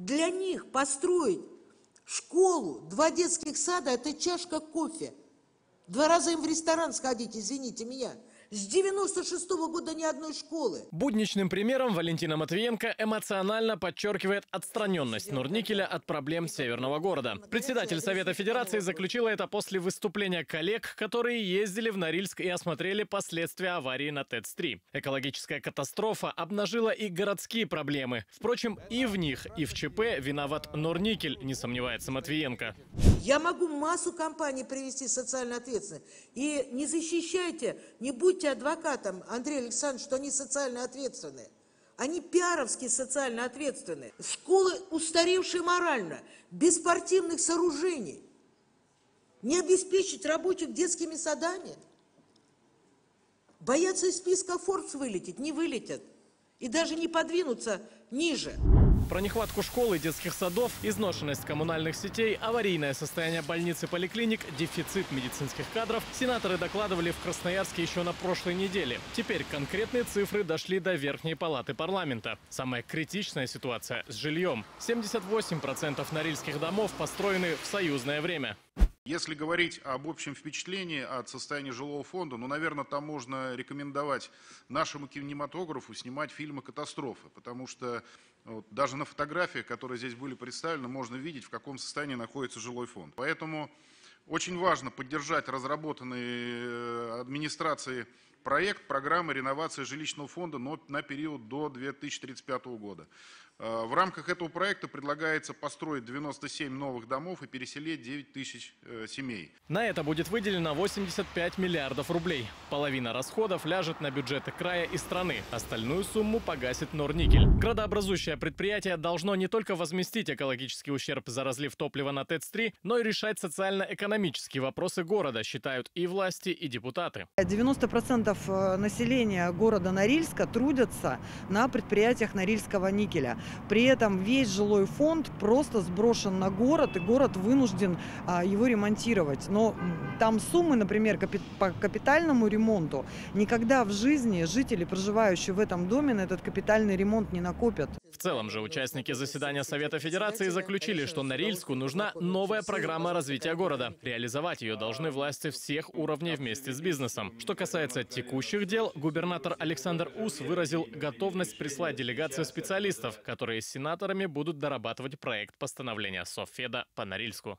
Для них построить школу, два детских сада – это чашка кофе. Два раза им в ресторан сходить, извините меня – с 96 -го года ни одной школы. Будничным примером Валентина Матвиенко эмоционально подчеркивает отстраненность Норникеля от проблем северного города. Председатель Совета Федерации заключила это после выступления коллег, которые ездили в Норильск и осмотрели последствия аварии на ТЭЦ-3. Экологическая катастрофа обнажила и городские проблемы. Впрочем, и в них, и в ЧП виноват Норникель, не сомневается Матвиенко. Я могу массу компаний привести социально ответственных. И не защищайте, не будьте адвокатом, Андрей Александрович, что они социально ответственны. Они пиаровски социально ответственны. Школы, устаревшие морально, без спортивных сооружений. Не обеспечить рабочих детскими садами. Боятся из списка Forbes вылететь, не вылетят. И даже не подвинуться ниже. Про нехватку школ и детских садов, изношенность коммунальных сетей, аварийное состояние больниц и поликлиник, дефицит медицинских кадров сенаторы докладывали в Красноярске еще на прошлой неделе. Теперь конкретные цифры дошли до Верхней палаты парламента. Самая критичная ситуация с жильем. 78% норильских домов построены в союзное время. Если говорить об общем впечатлении от состояния жилого фонда, ну, наверное, там можно рекомендовать нашему кинематографу снимать фильмы «Катастрофы», потому что вот, даже на фотографиях, которые здесь были представлены, можно видеть, в каком состоянии находится жилой фонд. Поэтому очень важно поддержать разработанный э, администрацией проект программы реновации жилищного фонда на период до 2035 года. Э, в рамках этого проекта предлагается построить 97 новых домов и переселить 9 тысяч э, семей. На это будет выделено 85 миллиардов рублей. Половина расходов ляжет на бюджеты края и страны. Остальную сумму погасит Норникель. Градообразующее предприятие должно не только возместить экологический ущерб за разлив топлива на ТЭЦ-3, но и решать социально-экономические вопросы города, считают и власти, и депутаты. 90% э, населения города Норильска трудятся на предприятиях Норильского никеля. При этом весь жилой фонд просто сброшен на город, и город вынужден а, его ремонтировать. Но там суммы, например, капи по капитальному ремонту никогда в жизни жители, проживающие в этом доме, на этот капитальный ремонт не накопят. В целом же участники заседания Совета Федерации заключили, что Норильску нужна новая программа развития города. Реализовать ее должны власти всех уровней вместе с бизнесом. Что касается текущих дел, губернатор Александр Ус выразил готовность прислать делегацию специалистов, которые с сенаторами будут дорабатывать проект постановления Софеда по Норильску.